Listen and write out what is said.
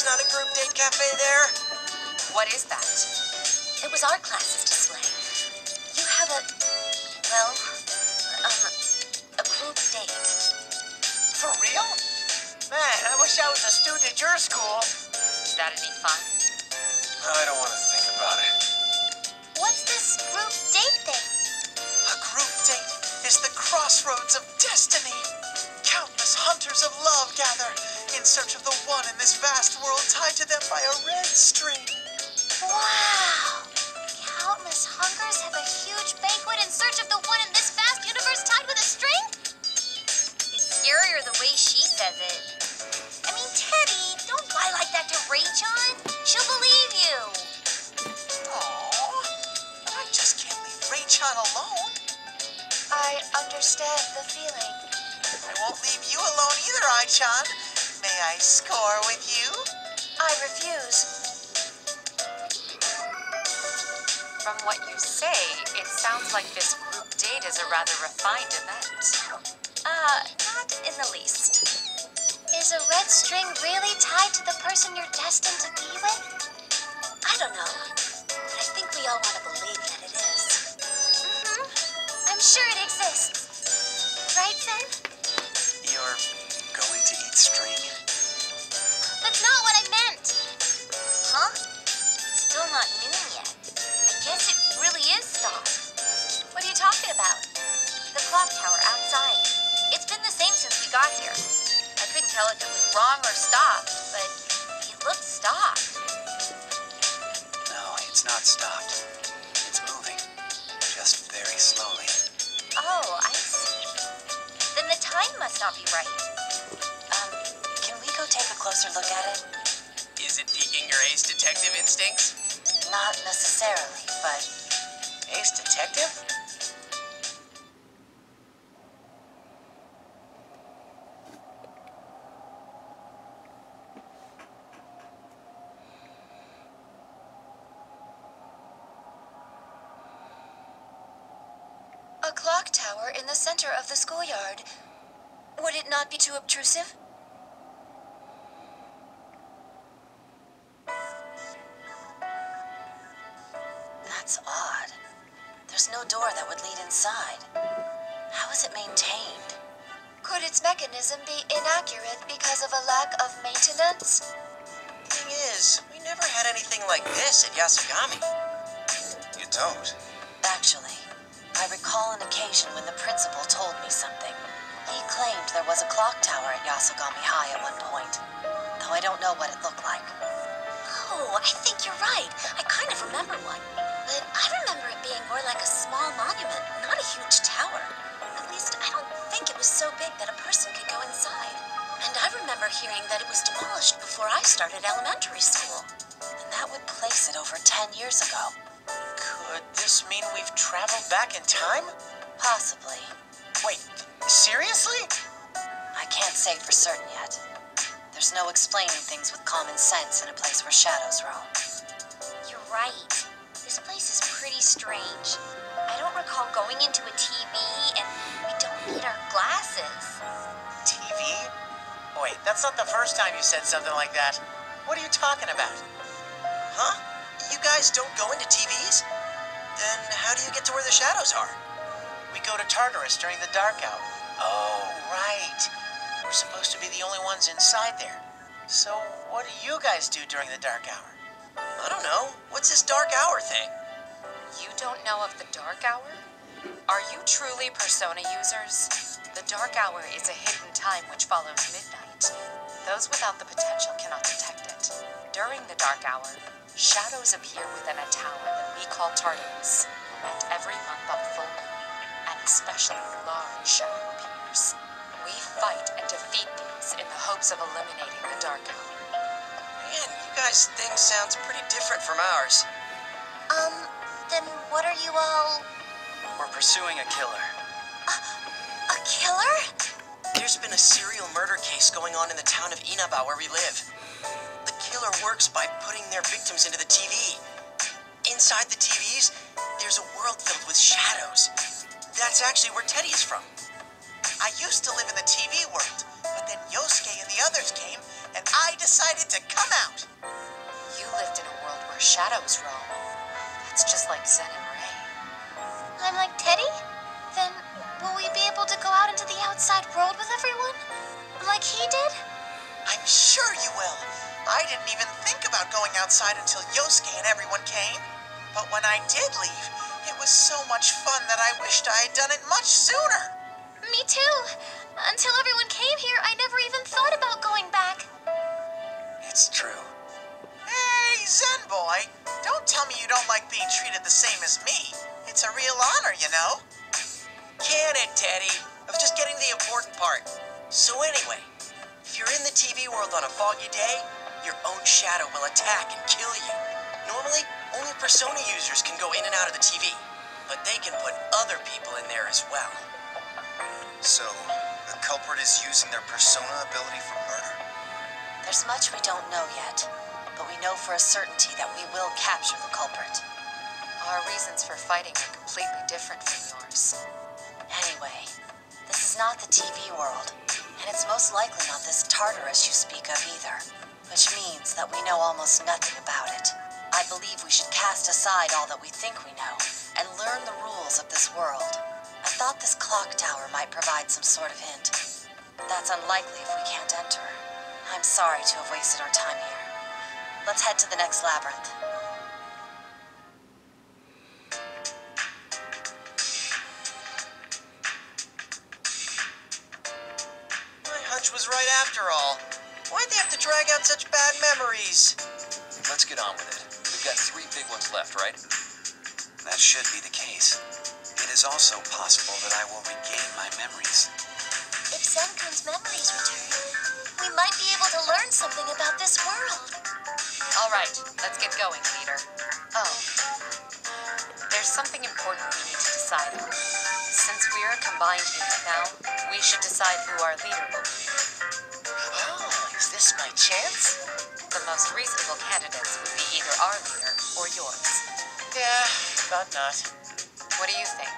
there's not a group date cafe there. What is that? It was our class's display. You have a, well, um, a group date. For real? Man, I wish I was a student at your school. Is that any fun? I don't want to think about it. What's this group date thing? A group date is the crossroads of destiny. Countless hunters of love gather in search of the one in this vast world tied to them by a red string. Wow! Countless hungers have a huge banquet in search of the one in this vast universe tied with a string? It's scarier the way she says it. I mean, Teddie, don't lie like that to Rei-chan. She'll believe you. Aww, but I just can't leave Rei-chan alone. I understand the feeling. I won't leave you alone either, Ai-chan. May I score with you? I refuse. From what you say, it sounds like this group date is a rather refined event. Uh, not in the least. Is a red string really tied to the person you're destined to be with? I don't know, but I think we all want to believe that it is. Mm-hmm. I'm sure it exists. Not necessarily, but Ace Detective? A clock tower in the center of the schoolyard. Would it not be too obtrusive? That's odd. There's no door that would lead inside. How is it maintained? Could its mechanism be inaccurate because of a lack of maintenance? Thing is, we never had anything like this at Yasogami. You don't? Actually, I recall recall an occasion when the principal told me something. He claimed there was a clock tower at Yasogami High at one point, though I don't know what it looked like. Oh, I think you're right. I kind of remember one. But I remember it being more like a small monument, not a huge tower. At least, I don't think it was so big that a person could go inside. And I remember hearing that it was demolished before I started elementary school. And that would place it over 10 years ago. Could this mean we've traveled back in time? Possibly. Wait, seriously? I can't say for certain yet. There's no explaining things with common sense in a place where shadows roam. You're right. This place is pretty strange. I don't recall going into a TV, and we don't need our glasses. TV? Wait, that's not the first time you said something like that. What are you talking about? Huh? You guys don't go into TVs? Then how do you get to where the shadows are? We go to Tartarus during the dark hour. Oh, right. We're supposed to be the only ones inside there. So, what do you guys do during the dark hour? I don't know. What's this dark hour thing? You don't know of the dark hour? Are you truly Persona users? The dark hour is a hidden time which follows midnight. Those without the potential cannot detect it. During the dark hour, shadows appear within a tower that we call Tartarus. And every month on full moon, an especially large shadow appears. We fight and defeat these in the hopes of eliminating the dark hour. Guys' thing sounds pretty different from ours. Um, then what are you all. We're pursuing a killer. a killer? There's been a serial murder case going on in the town of Inaba where we live. The killer works by putting their victims into the TV. Inside the TVs, there's a world filled with shadows. That's actually where Teddie is from. I used to live in the TV world, but then Yosuke and the others came, and I decided to come out. Lived in a world where shadows roam. That's just like Zen and Rei. I'm like Teddie? Then will we be able to go out into the outside world with everyone? Like he did? I'm sure you will. I didn't even think about going outside until Yosuke and everyone came. But when I did leave, it was so much fun that I wished I had done it much sooner. Me too. Until everyone came here, I never even thought about going back. It's true. Hey, Zen boy, don't tell me you don't like being treated the same as me. It's a real honor, you know. Can it, Teddie? I was just getting the important part. So anyway, if you're in the TV world on a foggy day, your own shadow will attack and kill you. Normally, only Persona users can go in and out of the TV, but they can put other people in there as well. So, the culprit is using their persona ability for murder? There's much we don't know yet, but we know for a certainty that we will capture the culprit. Our reasons for fighting are completely different from yours. Anyway, this is not the TV world, and it's most likely not this Tartarus you speak of either, which means that we know almost nothing about it. I believe we should cast aside all that we think we know and learn the rules of this world. I thought this clock tower might provide some sort of hint. But that's unlikely if we can't enter. I'm sorry to have wasted our time here. Let's head to the next labyrinth. My hunch was right after all. Why'd they have to drag out such bad memories? Let's get on with it. We've got three big ones left, right? That should be the case. It is also possible that I will regain my memories. If Zenkun's memories return, we might be able to learn something about this world. All right, let's get going, leader. Oh, there's something important we need to decide on. Since we're a combined unit now, we should decide who our leader will be. Oh, is this my chance? The most reasonable candidates would be either our leader or yours. Yeah, thought not. What do you think?